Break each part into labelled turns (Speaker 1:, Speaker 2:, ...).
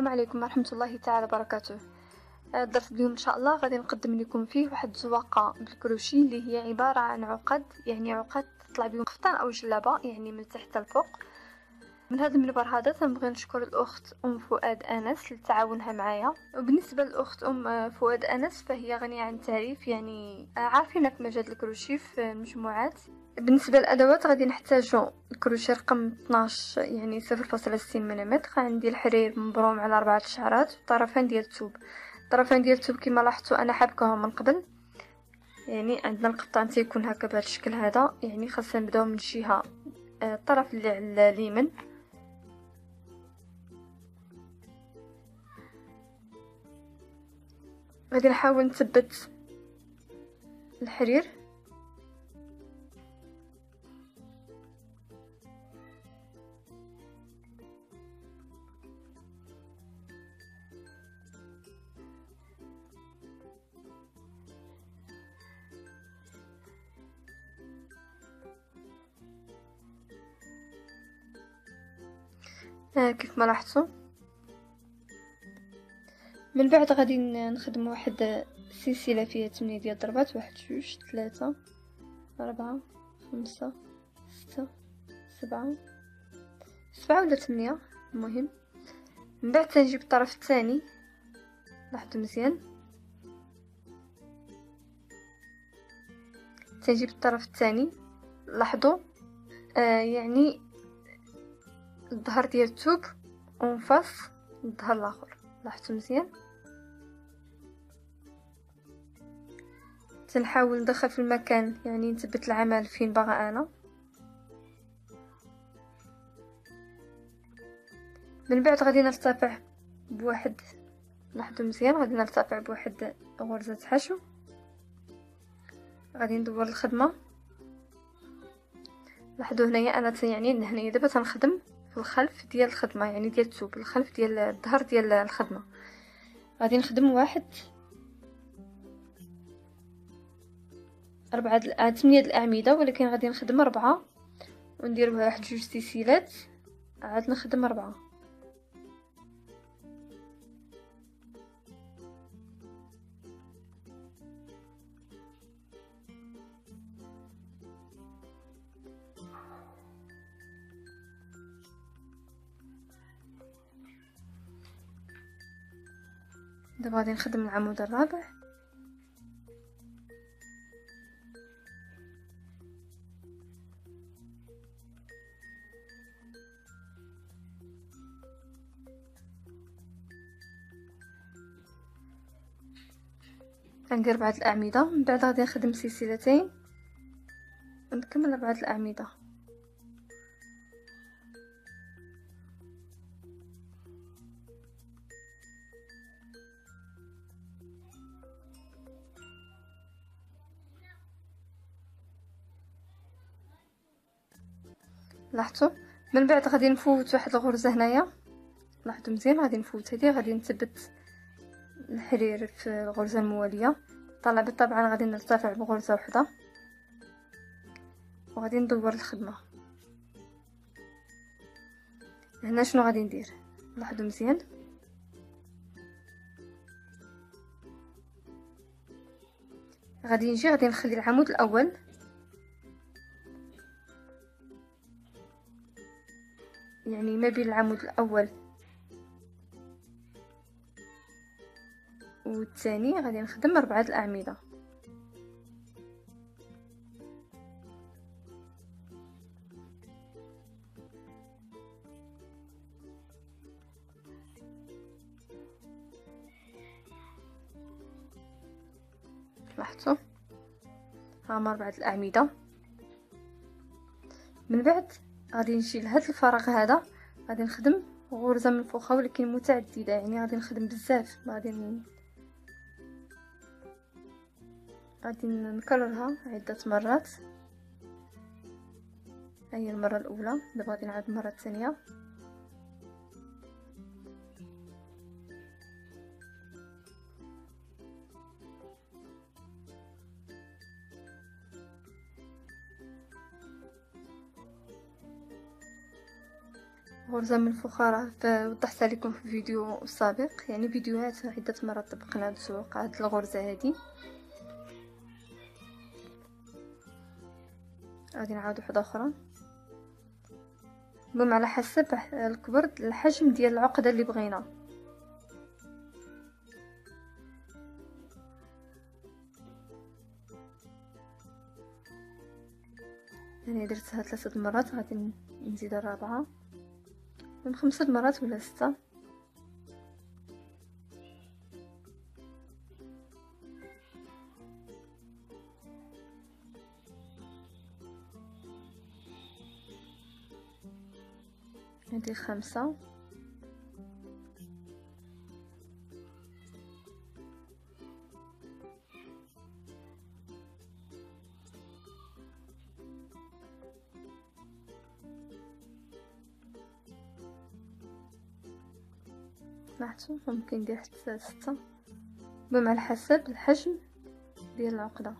Speaker 1: السلام عليكم ورحمة الله تعالى وبركاته. الدرس اليوم إن شاء الله غادي نقدم لكم فيه واحد الزواقة بالكروشي اللي هي عبارة عن عقد يعني عقد تطلع بهم قفطان أو جلابة يعني من تحت الفوق من هذا المنبر هذا تنبغي نشكر الأخت أم فؤاد أنس لتعاونها معايا. وبالنسبة للأخت أم فؤاد أنس فهي غنية عن التعريف يعني عارفين في مجال الكروشي في المجموعات بالنسبة للأدوات غادي نحتاجو الكروشي رقم 12 يعني 0.60 ملم عندي الحرير مبروم على أربعة شعرات والطرفين ديال الثوب الطرفين ديال الثوب كما لاحظتوا أنا حابكهم من قبل. يعني عندنا القطان تيكون هكا بهذا الشكل هذا. يعني خاصنا نبداو من الجهه آه، الطرف اللي على اليمين. غادي نحاول نثبت الحرير. كيف ما لاحظتوا. من بعد غادي نخدم واحد سلسلة فيها تمنية ديال الضربات واحد جوج ثلاثة أربعة خمسة ستة سبعة سبعة ولا تمنية؟ المهم. من بعد تنجيب الطرف الثاني. لاحظوا مزيان. تنجيب الطرف الثاني. لاحظوا آه يعني الظهر ديال الثوب ونفاس الظهر الآخر. لاحظتوا مزيان؟ تنحاول ندخل في المكان يعني نثبت العمل فين باغا أنا. من بعد غادي نرتفع بواحد لاحظوا مزيان؟ غادي نرتفع بواحد غرزة حشو. غادي ندور الخدمة. لاحظوا هنايا أنا يعني هنايا دابا تنخدم. في الخلف ديال الخدمة يعني ديال الثوب الخلف ديال الظهر ديال الخدمة. غادي نخدم واحد أربعة آه ثمانية الأعمدة ولكن غادي نخدم أربعة وندير واحد جوج سلسلات. عاد نخدم أربعة. دابا غادي نخدم العمود الرابع. غندير بعض الأعمدة من بعد غادي نخدم سلسلتين ونكمل بعض الأعمدة. لاحظتوا من بعد غادي نفوت واحد الغرزة هنايا. لاحظوا مزيان؟ غادي نفوت. هذه غادي نثبت الحرير في الغرزة الموالية. طلع بالطبع غادي نرتفع بغرزة واحدة وغادي ندور الخدمة. هنا شنو غادي ندير؟ لاحظوا مزيان؟ غادي نجي غادي نخلي العمود الأول. يعني ما بين العمود الأول. والثاني غادي نخدم أربعة الأعمدة. لاحظتوا؟ هما أربعة الأعمدة. من بعد غادي نجي لهاد الفراغ هذا غادي نخدم غرزة من فوقها ولكن متعددة يعني غادي نخدم بزاف غادي ن... غادي نكررها عدة مرات. هي المرة الأولى دابا غادي نعاود المره الثانية غرزة من الفخارة وضحتها لكم في فيديو سابق. يعني فيديوهات عدة مرات طبقنا هاد الزواقة هاد الغرزة هادي. غادي نعاود وحدة أخرى المهم على حسب الكبر الحجم ديال العقدة اللي بغينا. يعني درتها ثلاثة مرات غادي نزيد الرابعة من خمسة مرات ولا ستة؟ هذه خمسة. لاحظتوا ممكن ندير حتى ستة. المهم على حسب الحجم ديال العقدة.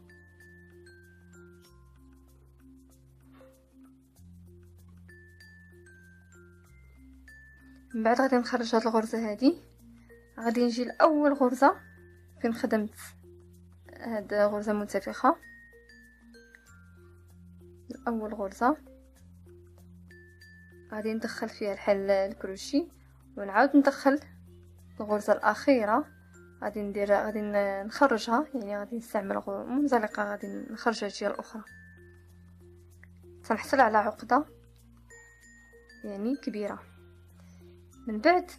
Speaker 1: من بعد غادي نخرج هاد الغرزة هادي. غادي نجي لأول غرزة فين خدمت هاد غرزة منتفخه اول غرزة. غادي ندخل فيها الحل الكروشي ونعاود ندخل الغرزة الأخيرة غادي ندير غادي نخرجها يعني غادي نستعمل منزلقة غادي نخرجها الجهة الأخرى. تنحصل على عقدة يعني كبيرة. من بعد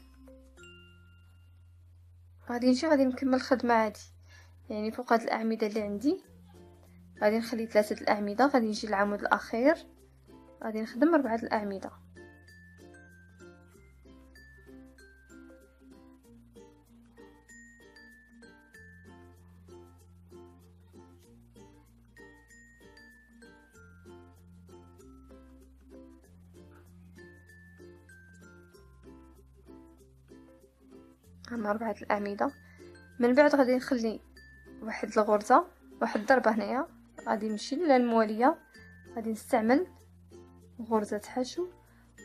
Speaker 1: غادي نجي غادي نكمل الخدمة عادي. يعني فوق هاد الأعمدة اللي عندي غادي نخلي ثلاثة الأعمدة غادي نجي العمود الأخير غادي نخدم أربعة الأعمدة. هم أربعة الأعمدة من بعد غادي نخلي واحد الغرزة واحد الضربة هنايا. غادي نمشي للموالية غادي نستعمل غرزة حشو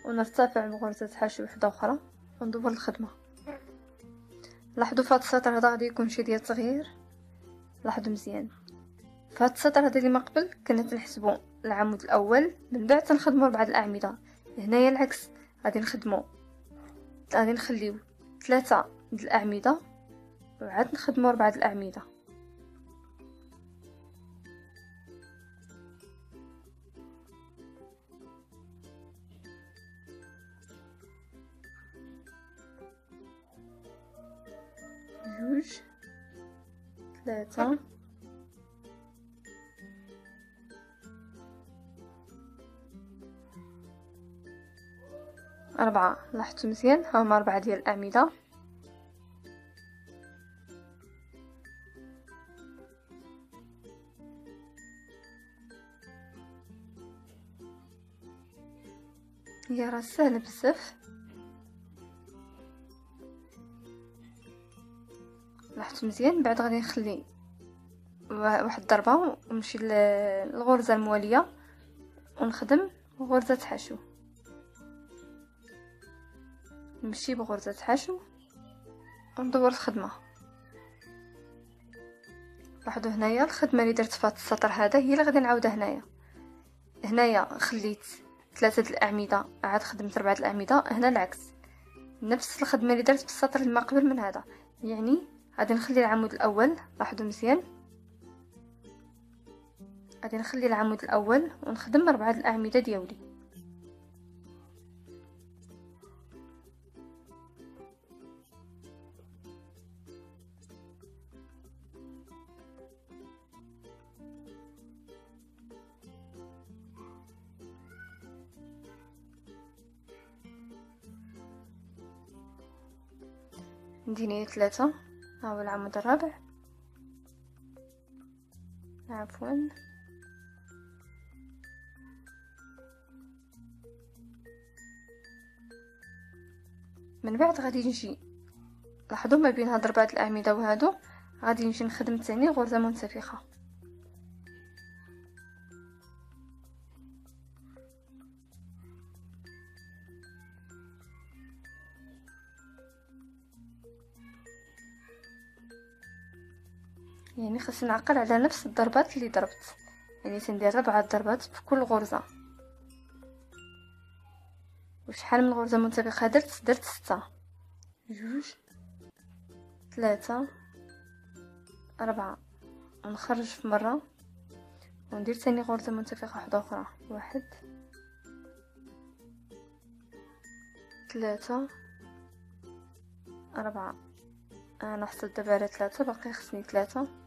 Speaker 1: ونرتفع بغرزة حشو وحدة أخرى وندور الخدمة. لاحظوا فهاد السطر هذا غادي يكون شي ديال التغيير لاحظوا مزيان. فهاد السطر هذا اللي ما قبل كنا تنحسبو العمود الأول من بعد تنخدمو بعض الاعمده هنايا العكس غادي نخدمو غادي نخليو ثلاثة د الأعمدة. وعاد نخدمو ربعة الأعمدة. جوج ثلاثة. أربعة. لاحظتوا مزيان؟ هما أربعة ديال الأعمدة. هي راه سهله بزاف. لاحظت مزيان؟ بعد غادي نخلي واحد الضربة ونمشي للغرزة الموالية ونخدم غرزه حشو. نمشي بغرزة حشو وندور الخدمة. لاحظوا هنايا الخدمة اللي درت في هذا السطر هذا هي اللي غادي نعاودها هنايا. هنايا خليت ثلاثة الأعمدة عاد خدمت ربعة الأعمدة هنا العكس. نفس الخدمة اللي درت بالسطر اللي ما قبل من هذا. يعني غادي نخلي العمود الأول لاحظوا مزيان. غادي نخلي العمود الأول ونخدم ربعة الأعمدة ديالي. نديني ثلاثة هاو العمود الرابع. عفوا. من بعد غادي نجي لاحظوا ما بين هاد ربعة الأعمدة وهادو غادي نجي نخدم تاني غرزة منتفخة يعني خاصني نعقل على نفس الضربات اللي ضربت. يعني تندير ربعة ضربات في كل غرزة. وشحال من غرزة منطبقة درت؟ درت ستة. جوج. ثلاثة أربعة. نخرج في مرة. وندير ثاني غرزة منتفخة واحدة أخرى. واحد. ثلاثة أربعة. أنا حصلت دابا على ثلاثة باقي خصني ثلاثة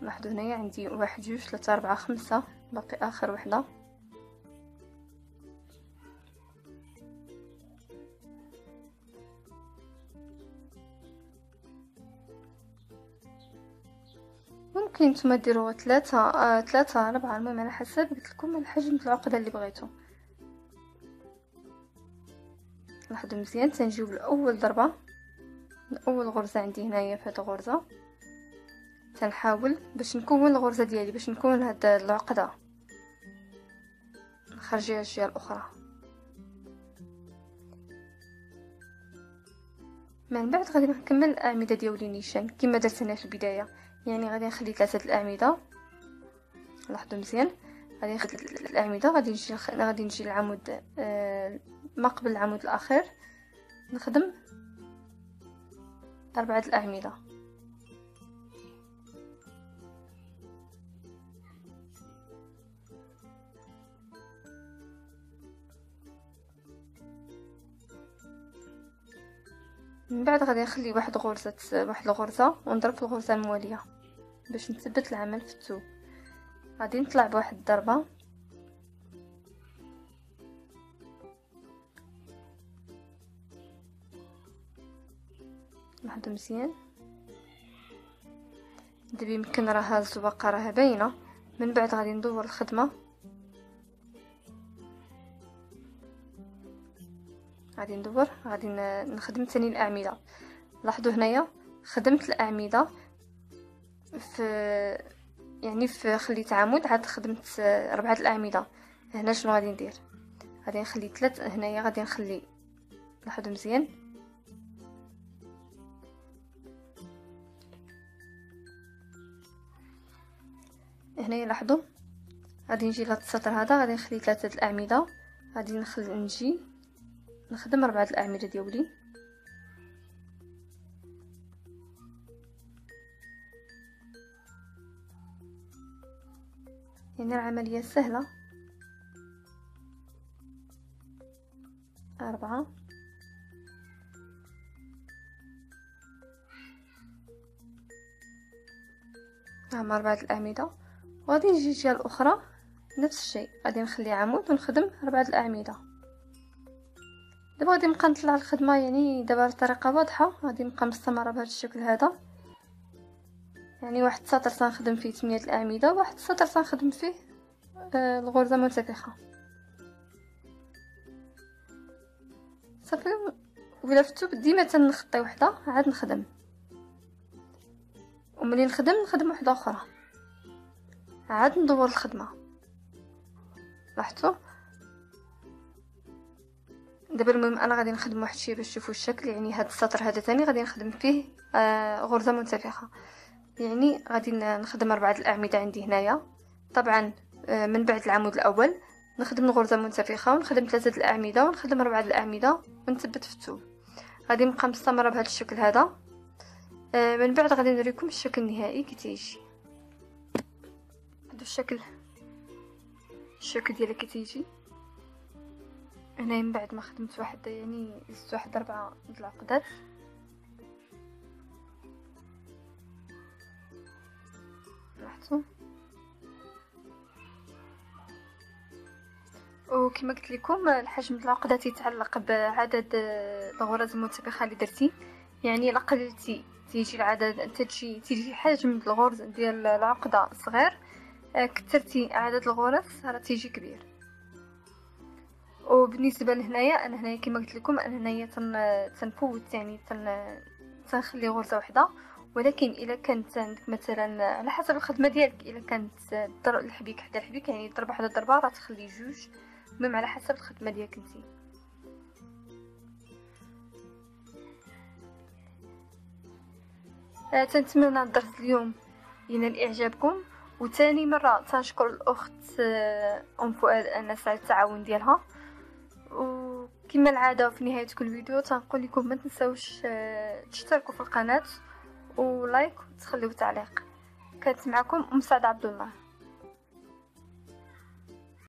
Speaker 1: لاحظوا هنايا عندي واحد جوج ثلاثة أربعة خمسة. باقي آخر وحدة. ممكن نتوما ديروا ثلاثة آه ثلاثة أربعة. المهم على حسب قلت لكم الحجم العقدة اللي بغيتو. لاحظوا مزيان تنجيو لأول ضربة. اول غرزة عندي هنايا في هاد الغرزة. تنحاول باش نكون الغرزة ديالي باش نكون هاد العقدة. نخرجيها الجهة الأخرى. من بعد غادي نكمل الأعمدة ديالي نيشان كما درت هنا في البداية. يعني غادي نخلي ثلاثة الأعمدة. لاحظوا مزيان. غادي نخلي الأعمدة غادي نجي غادي نجي العمود آه ما قبل العمود الأخير. نخدم أربعة الأعمدة. من بعد غادي نخلي واحد غرزة واحد الغرزة ونضرب في الغرزة الموالية باش نثبت العمل في الثوب غادي نطلع بواحد الضربة. لاحظوا مزيان. دابا يمكن راه الزواقه راه باينة. من بعد غادي ندور الخدمة. غادي ندور غادي نخدم ثاني الأعمدة. لاحظوا هنايا خدمت الأعمدة في يعني في خليت عمود عاد خدمت ربعة الأعمدة. هنا شنو غادي ندير؟ غادي نخلي ثلاث هنايا غادي نخلي لاحظوا مزيان؟ هنايا لاحظوا؟ غادي نجي لهاد السطر هذا غادي نخلي ثلاثة الأعمدة. غادي نخلي نجي نخدم ربعة الأعمدة ديالي. يعني العملية سهلة. أربعة. هما أربعة الأعمدة. وغادي نجي الجهة الأخرى. نفس الشيء. غادي نخلي عمود ونخدم أربعة الأعمدة. دابا غادي نبقى نطلع الخدمة يعني دابا بطريقة واضحة غادي نبقى مستمرة بهذا الشكل هذا. يعني واحد السطر سنخدم فيه ثمانية الأعمدة واحد السطر سنخدم فيه آه الغرزة منتفخه صافي ولا فتو ديما تنخطي وحدة عاد نخدم. وملي نخدم نخدم وحدة أخرى. عاد ندور الخدمة. لاحظتوا دابا المهم أنا غادي نخدم واحد الشيء باش تشوفوا الشكل يعني هذا السطر هذا ثاني غادي نخدم فيه آه غرزة منتفخة. يعني غادي نخدم اربعة الاعمدة عندي هنايا. طبعا آه من بعد العمود الأول نخدم الغرزه المنتفخه ونخدم ثلاثة الاعمدة ونخدم اربعة الاعمدة ونثبت في الثوب غادي نبقى مستمرة بهذا الشكل هذا. آه من بعد غادي نوريكم الشكل النهائي كي تيجي. هذا الشكل. الشكل ديالها كي تيجي. هنا من بعد ما خدمت واحد يعني زدت واحد ربعة د العقدات. لاحظتوا؟ وكما قلت لكم الحجم د العقدات يتعلق بعدد الغرز المنتفخه اللي درتي. يعني إلا قللتي تيجي العدد تجي تيجي حجم الغرز ديال العقدة صغير كثرتي عدد الغرز راه تيجي كبير. وبالنسبة لهنايا أنا هنايا كما قلت لكم أنا هنايا تن تنفوت يعني تن تنخلي غرزه وحدة. ولكن إلا كانت عندك مثلا على حسب الخدمة ديالك إلا كانت الحبيك حدا الحبيك يعني ضربه حدا ضربه راه تخلي جوج. المهم على حسب الخدمة ديالك نتي آه تنتمنى الدرس اليوم ينال إعجابكم. وثاني مرة تنشكر الأخت آه، أم فؤاد انس على التعاون ديالها. وكما العادة في نهاية كل فيديو تنقول لكم ما تنساوش آه، تشتركوا في القناة ولايك وتخليو تعليق. كانت معكم أم سعد عبد الله.